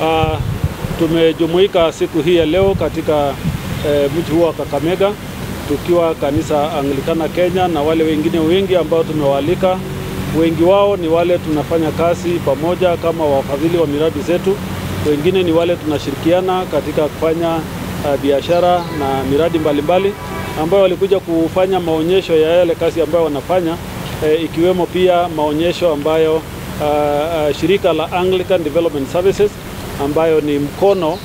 Uh, tumejumuika siku hii ya leo katika eh, mji huu wa Kakamega tukiwa kanisa Anglikana Kenya na wale wengine wengi ambao tumewaalika. Wengi wao ni wale tunafanya kazi pamoja kama wafadhili wa miradi zetu, wengine ni wale tunashirikiana katika kufanya uh, biashara na miradi mbalimbali ambayo walikuja kufanya maonyesho ya yale kazi ambayo wanafanya eh, ikiwemo pia maonyesho ambayo uh, uh, shirika la Anglican Development Services ambayo ni mkono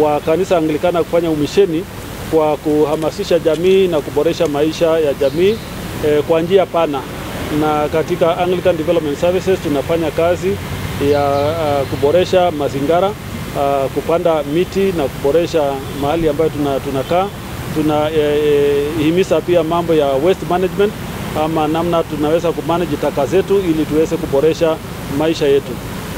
wa kanisa Anglikana kufanya umisheni kwa kuhamasisha jamii na kuboresha maisha ya jamii e, kwa njia pana. Na katika Anglican Development Services tunafanya kazi ya uh, kuboresha mazingira uh, kupanda miti na kuboresha mahali ambayo tunakaa. tuna Tunahimiza e, e, pia mambo ya waste management ama namna tunaweza kumanage taka zetu ili tuweze kuboresha maisha yetu.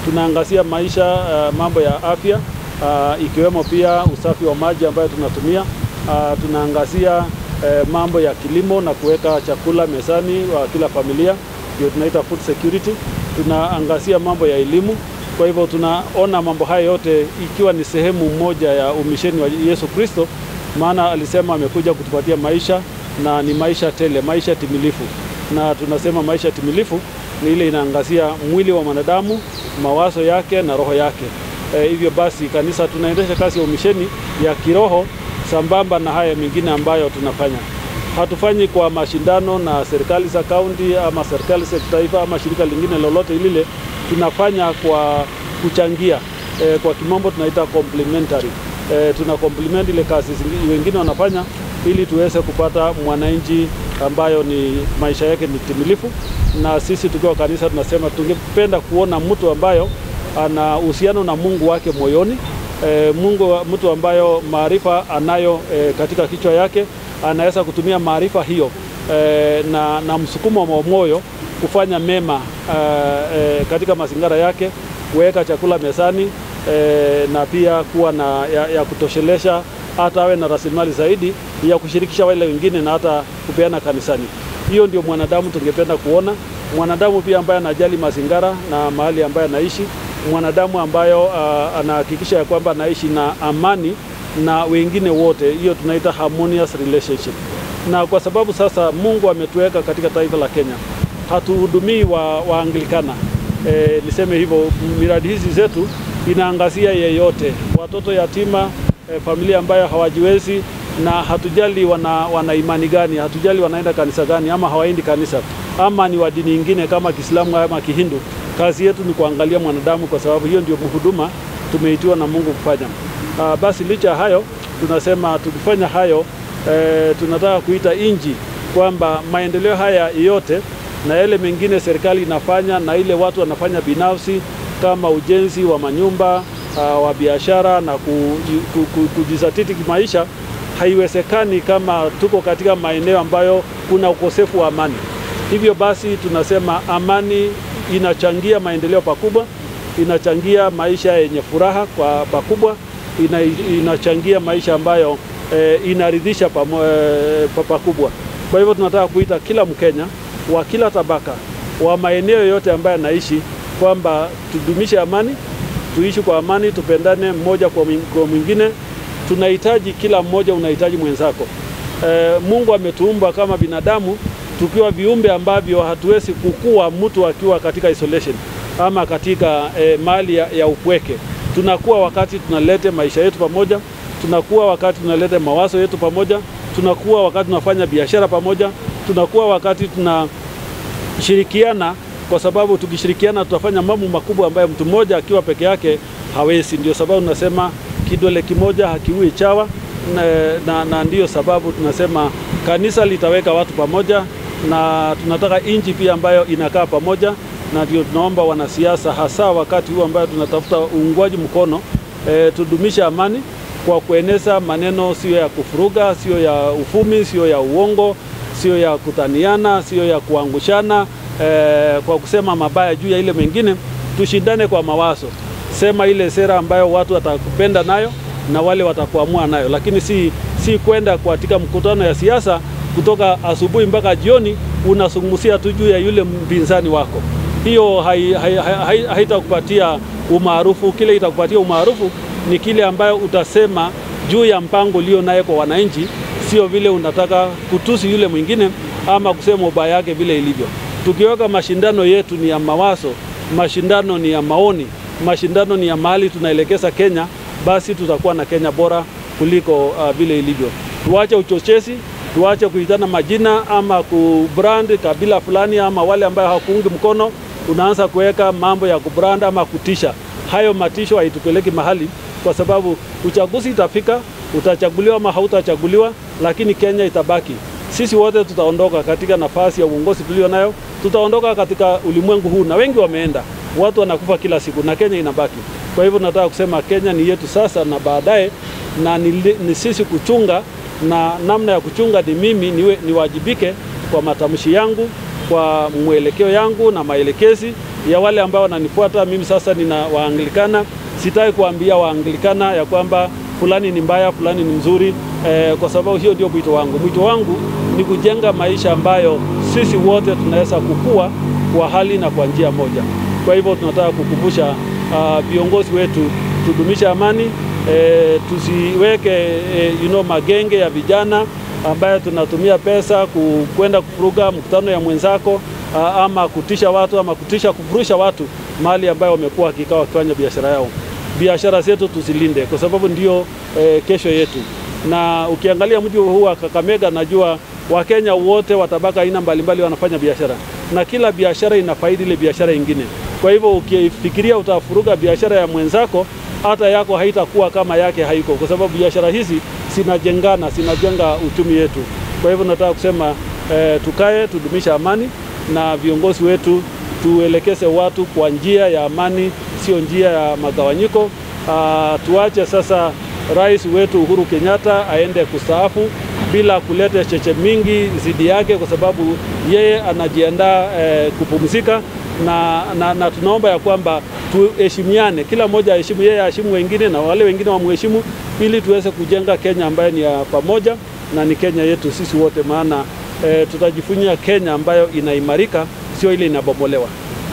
Tunaangazia maisha uh, mambo ya afya uh, ikiwemo pia usafi wa maji ambayo tunatumia. Uh, tunaangazia uh, mambo ya kilimo na kuweka chakula mezani wa kila familia, ndio tunaita food security. Tunaangazia mambo ya elimu. Kwa hivyo tunaona mambo haya yote ikiwa ni sehemu moja ya umisheni wa Yesu Kristo, maana alisema amekuja kutupatia maisha na ni maisha tele, maisha timilifu. Na tunasema maisha timilifu ni ile inaangazia mwili wa mwanadamu, mawazo yake na roho yake. E, hivyo basi kanisa tunaendesha kazi ya umisheni ya kiroho sambamba na haya mengine ambayo tunafanya. Hatufanyi kwa mashindano na serikali za kaunti ama serikali za kitaifa ama shirika lingine lolote lile, tunafanya kwa kuchangia. E, kwa kimombo tunaita complementary. E, tuna complement ile kazi wengine wanafanya ili tuweze kupata mwananchi ambayo ni maisha yake ni timilifu, na sisi tukiwa kanisa tunasema tungependa kuona mtu ambayo ana uhusiano na Mungu wake moyoni. E, Mungu mtu ambayo maarifa anayo e, katika kichwa yake anaweza kutumia maarifa hiyo e, na, na msukumo wa moyo kufanya mema e, e, katika mazingira yake, kuweka chakula mezani e, na pia kuwa na ya, ya kutoshelesha hata awe na rasilimali zaidi ya kushirikisha wale wengine na hata kupeana kanisani. Hiyo ndio mwanadamu tungependa kuona, mwanadamu pia ambaye anajali mazingira na mahali ambayo anaishi, mwanadamu ambayo uh, anahakikisha ya kwamba anaishi na amani na wengine wote. Hiyo tunaita harmonious relationship. Na kwa sababu sasa Mungu ametuweka katika taifa la Kenya, hatuhudumii wa, wa Anglikana e, niseme hivyo, miradi hizi zetu inaangazia yeyote, watoto yatima E, familia ambayo hawajiwezi na hatujali wana, wana imani gani, hatujali wanaenda kanisa gani ama hawaendi kanisa ama ni wa dini nyingine kama Kiislamu ama Kihindu. Kazi yetu ni kuangalia mwanadamu, kwa sababu hiyo ndio huduma tumeitiwa na Mungu kufanya. Aa, basi licha ya hayo tunasema tukifanya hayo e, tunataka kuita inji kwamba maendeleo haya yote na yale mengine serikali inafanya na ile watu wanafanya binafsi kama ujenzi wa manyumba Uh, wa biashara na kujizatiti kimaisha haiwezekani kama tuko katika maeneo ambayo kuna ukosefu wa amani. Hivyo basi tunasema amani inachangia maendeleo pakubwa, inachangia maisha yenye furaha kwa pakubwa, ina, inachangia maisha ambayo e, inaridhisha eh, pakubwa. Kwa hivyo tunataka kuita kila Mkenya wa kila tabaka wa maeneo yote ambayo anaishi kwamba tudumishe amani tuishi kwa amani, tupendane mmoja kwa mwingine. Tunahitaji kila mmoja, unahitaji mwenzako. E, Mungu ametuumba kama binadamu tukiwa viumbe ambavyo hatuwezi kukua mtu akiwa katika isolation ama katika e, mali ya, ya upweke. Tunakuwa wakati tunalete maisha yetu pamoja, tunakuwa wakati tunalete mawazo yetu pamoja, tunakuwa wakati tunafanya biashara pamoja, tunakuwa wakati tunashirikiana kwa sababu tukishirikiana tutafanya mambo makubwa ambayo mtu mmoja akiwa peke yake hawezi. Ndio sababu tunasema kidole kimoja hakiui chawa na, na, na ndiyo sababu tunasema kanisa litaweka watu pamoja, na tunataka nchi pia ambayo inakaa pamoja, na ndio tunaomba wanasiasa, hasa wakati huu ambayo tunatafuta uungwaji mkono e, tudumishe amani kwa kueneza maneno sio ya kufuruga, sio ya ufumi, sio ya uongo, sio ya kutaniana, sio ya kuangushana e, kwa kusema mabaya juu ya ile mengine, tushindane kwa mawazo. Sema ile sera ambayo watu watakupenda nayo na wale watakuamua nayo, lakini si, si kwenda katika mkutano ya siasa kutoka asubuhi mpaka jioni unazungumzia tu juu ya yule mpinzani wako. hiyo haitakupatia hai, hai, hai umaarufu. Kile itakupatia umaarufu ni kile ambayo utasema juu ya mpango ulio naye kwa wananchi, sio vile unataka kutusi yule mwingine ama kusema ubaya yake vile ilivyo. Tukiweka mashindano yetu ni ya mawazo, mashindano ni ya maoni, mashindano ni ya mahali tunaelekeza Kenya, basi tutakuwa na Kenya bora kuliko uh, vile ilivyo. Tuache uchochezi, tuache kuitana majina ama kubrand kabila fulani ama wale ambayo hawakuungi mkono. Unaanza kuweka mambo ya kubrand ama kutisha. Hayo matisho haitupeleki mahali, kwa sababu uchaguzi itafika, utachaguliwa ama hautachaguliwa, lakini Kenya itabaki. Sisi wote tutaondoka katika nafasi ya uongozi tulio nayo, tutaondoka katika ulimwengu huu, na wengi wameenda, watu wanakufa kila siku na Kenya inabaki. Kwa hivyo nataka kusema Kenya ni yetu sasa na baadaye, na ni, ni sisi kuchunga, na namna ya kuchunga ni mimi niwe, niwajibike kwa matamshi yangu, kwa mwelekeo yangu na maelekezi ya wale ambao wananifuata mimi. Sasa nina Waanglikana, sitaki kuambia Waanglikana ya kwamba fulani ni mbaya, fulani ni mzuri eh, kwa sababu hiyo ndio mwito wangu. Mwito wangu ni kujenga maisha ambayo sisi wote tunaweza kukua kwa hali na kwa njia moja. Kwa hivyo tunataka kukumbusha viongozi uh, wetu tudumisha amani eh, tusiweke eh, you know, magenge ya vijana ambayo tunatumia pesa kwenda kufuruga mkutano ya mwenzako uh, ama kutisha watu ama kutisha kufurusha watu mali ambayo wamekuwa wakikaa wakifanya biashara yao. Biashara zetu tuzilinde kwa sababu ndio eh, kesho yetu. Na ukiangalia mji huu wa Kakamega, najua Wakenya wote watabaka aina mbalimbali wanafanya biashara na kila biashara inafaidi ile biashara ingine. Kwa hivyo ukifikiria utafuruga biashara ya mwenzako, hata yako haitakuwa kama yake haiko, kwa sababu biashara hizi zinajengana, zinajenga uchumi wetu. Kwa hivyo nataka kusema eh, tukae tudumisha amani na viongozi wetu tuelekeze watu kwa njia ya amani, sio njia ya magawanyiko. Uh, tuache sasa rais wetu Uhuru Kenyatta aende kustaafu bila kuleta cheche mingi zidi yake, kwa sababu yeye anajiandaa eh, kupumzika na, na, na tunaomba ya kwamba tuheshimiane, kila mmoja aheshimu yeye, aheshimu wengine na wale wengine wamheshimu, ili tuweze kujenga Kenya ambayo ni ya pamoja na ni Kenya yetu sisi wote, maana e, tutajifunyia Kenya ambayo inaimarika, sio ile inabomolewa.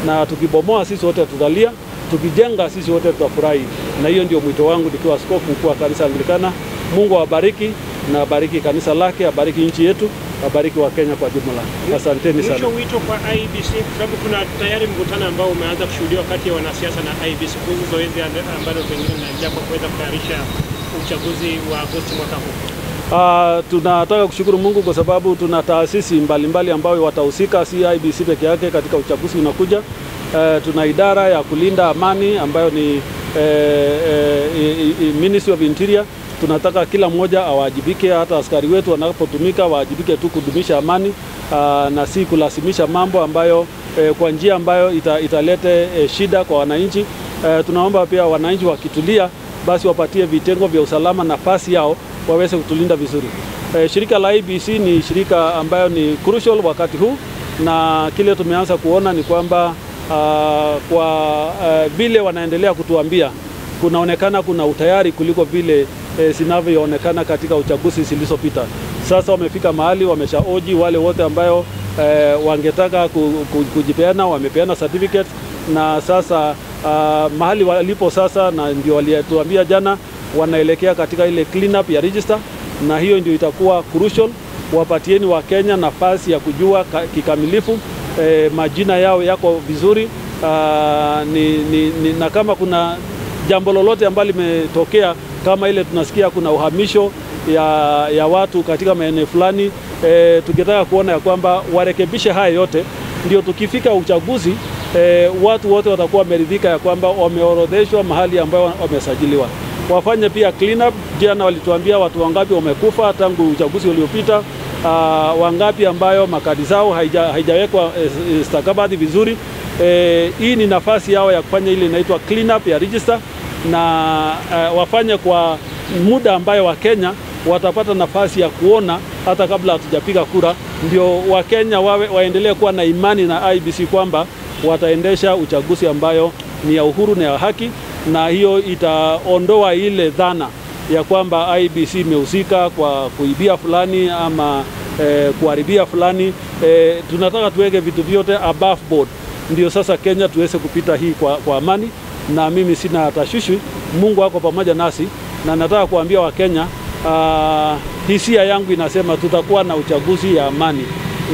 Na tukibomoa sisi wote tutalia, tukijenga sisi wote tutafurahi. Na hiyo ndio mwito wangu nikiwa askofu mkuu wa kanisa Anglikana. Mungu awabariki na abariki kanisa lake, abariki nchi yetu, abariki wa Kenya kwa jumla. Asanteni sana. Mwisho wito kwa IBC, kwa sababu kuna tayari mkutano ambao umeanza kushuhudiwa kati ya wanasiasa na IBC kuhusu zoezi ambalo pengine linaendelea kwa kuweza kutayarisha uchaguzi wa Agosti mwaka huu. Uh, tunataka kushukuru Mungu kwa sababu tuna taasisi mbalimbali ambayo watahusika, si IBC peke yake katika uchaguzi unakuja. Uh, tuna idara ya kulinda amani ambayo ni uh, uh, Ministry of Interior. Tunataka kila mmoja awajibike, hata askari wetu wanapotumika waajibike tu kudumisha amani aa, na si kulazimisha mambo ambayo e, kwa njia ambayo ita, italete e, shida kwa wananchi. E, tunaomba pia wananchi wakitulia, basi wapatie vitengo vya usalama nafasi yao waweze kutulinda vizuri. E, shirika la IBC ni shirika ambayo ni crucial wakati huu, na kile tumeanza kuona ni kwamba uh, kwa uh, vile wanaendelea kutuambia kunaonekana kuna utayari kuliko vile zinavyoonekana sinavyoonekana katika uchaguzi zilizopita. Sasa wamefika mahali wameshaoji wale wote ambayo e, wangetaka kujipeana, wamepeana certificate na sasa uh, mahali walipo sasa, na ndio walituambia jana wanaelekea katika ile clean up ya register, na hiyo ndio itakuwa crucial. Wapatieni wa Kenya nafasi ya kujua kikamilifu e, majina yao yako vizuri uh, ni, ni, ni, na kama kuna jambo lolote ambalo limetokea kama ile tunasikia kuna uhamisho ya, ya watu katika maeneo fulani e, tukitaka kuona ya kwamba warekebishe haya yote, ndio tukifika uchaguzi e, watu wote watakuwa wameridhika ya kwamba wameorodheshwa mahali ambayo wamesajiliwa wafanye pia clean up. Jana walituambia watu wangapi wamekufa tangu uchaguzi uliopita, uh, wangapi ambayo makadi zao haija, haijawekwa eh, stakabadhi vizuri. E, hii ni nafasi yao ya kufanya ile inaitwa clean up ya register na uh, wafanye kwa muda ambayo Wakenya watapata nafasi ya kuona hata kabla hatujapiga kura, ndio Wakenya wawe, waendelee kuwa na imani na IBC kwamba wataendesha uchaguzi ambayo ni ya uhuru na ya haki na hiyo itaondoa ile dhana ya kwamba IBC imehusika kwa kuibia fulani ama eh, kuharibia fulani. Eh, tunataka tuweke vitu vyote above board. Ndio sasa Kenya tuweze kupita hii kwa, kwa amani, na mimi sina tashwishi. Mungu ako pamoja nasi, na nataka kuambia Wakenya uh, hisia yangu inasema tutakuwa na uchaguzi ya amani,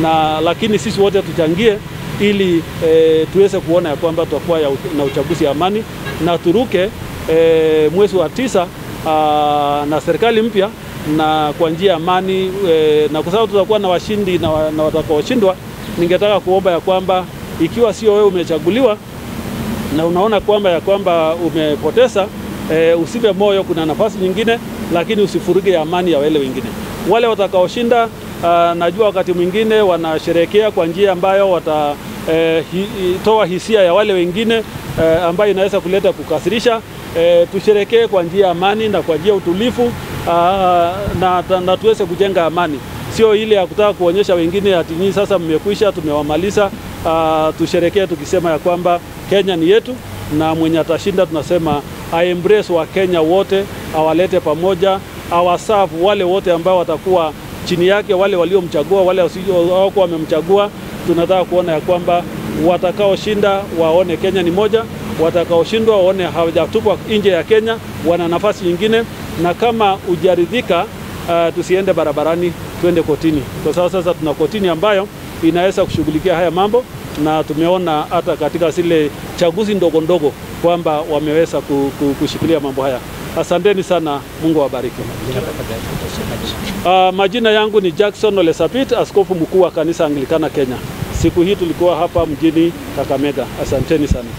na lakini sisi wote tuchangie ili e, tuweze kuona ya kwamba tutakuwa na uchaguzi ya amani na turuke e, mwezi wa tisa a, na serikali mpya na kwa njia ya amani e, na kwa sababu tutakuwa na washindi na, na watakaoshindwa, ningetaka kuomba ya kwamba ikiwa sio wewe umechaguliwa na unaona kwamba ya kwamba umepoteza e, usive moyo, kuna nafasi nyingine, lakini usifurige ya amani ya wale wengine. Wale watakaoshinda uh, najua wakati mwingine wanasherehekea kwa njia ambayo watatoa e, hi, hisia ya wale wengine e, ambayo inaweza kuleta kukasirisha. E, tusherekee kwa njia ya amani na kwa njia utulivu uh, na, na tuweze kujenga amani, sio ile ya kutaka kuonyesha wengine ati nyinyi sasa mmekwisha, tumewamaliza. Uh, tusherekee tukisema ya kwamba Kenya ni yetu na mwenye atashinda tunasema I embrace wa Kenya wote, awalete pamoja, awasafu wale wote ambao watakuwa chini yake, wale waliomchagua, wale wasiokuwa wamemchagua. Tunataka kuona ya kwamba watakaoshinda waone Kenya ni moja, watakaoshindwa waone hawajatupwa nje ya Kenya, wana nafasi nyingine, na kama ujaridhika, uh, tusiende barabarani, twende kotini, kwa sababu sasa tuna kotini ambayo inaweza kushughulikia haya mambo, na tumeona hata katika zile chaguzi ndogo ndogo kwamba wameweza kushikilia mambo haya. Asanteni sana, Mungu awabariki. Uh, majina yangu ni Jackson Ole Sapit, askofu mkuu wa kanisa Anglikana Kenya. Siku hii tulikuwa hapa mjini Kakamega. Asanteni sana.